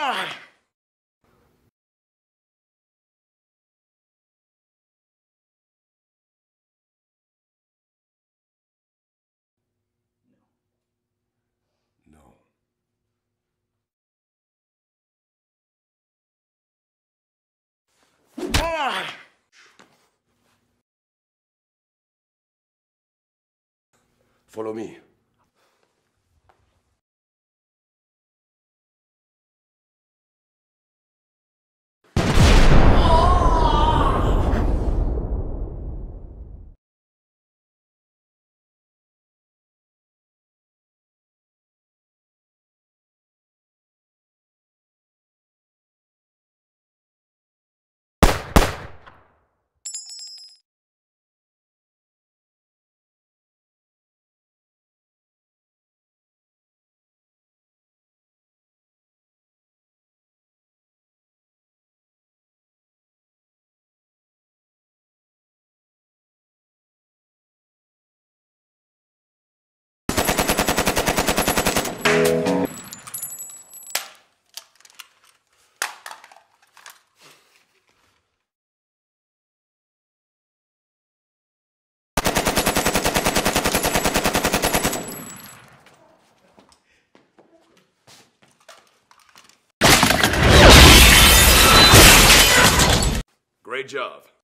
No. Ah. Follow me. marriage of.